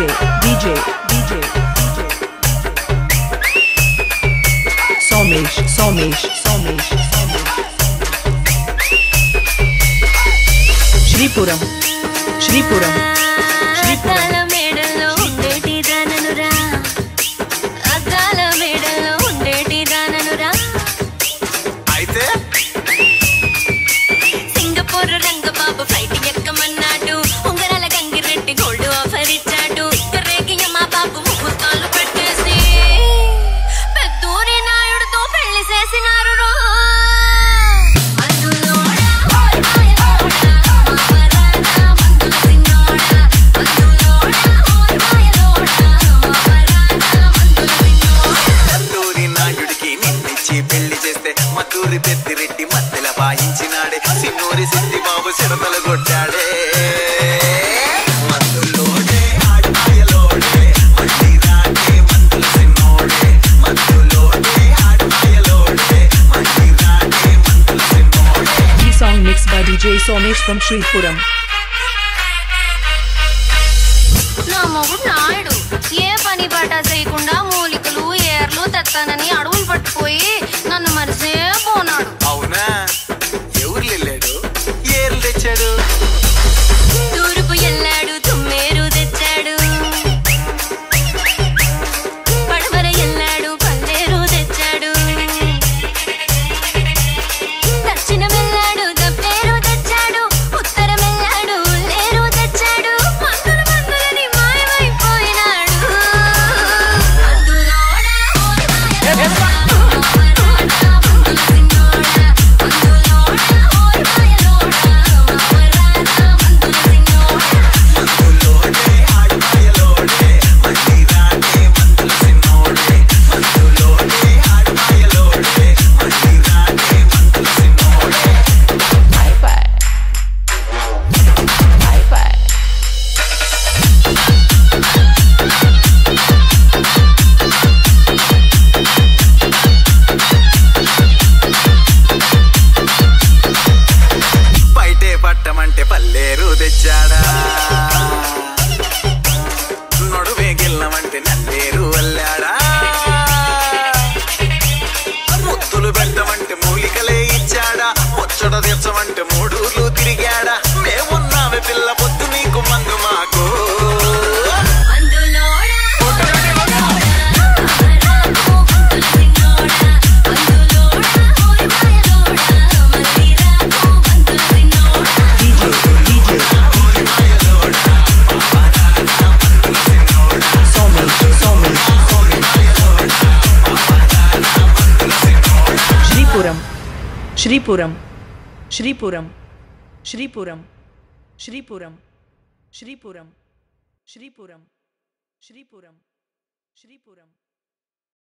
DJ, DJ, DJ, DJ. Só mexe, só mexe, só mexe, só mexe. Shripuram, Shripuram, Shripuram. పాయించినాడే. Chinnuri Siddhi Babu సిడతలు కొట్టాడే by DJ Somesh నా మగుడు నాయుడు ఏ పని పాట చేయకుండా మూలికలు ఏర్లు తెత్తానని అడుగు श्रीपुरम श्रीपुरम श्रीपुरम श्रीपुरम श्रीपुरम श्रीपुरम श्रीपुरम श्रीपुरम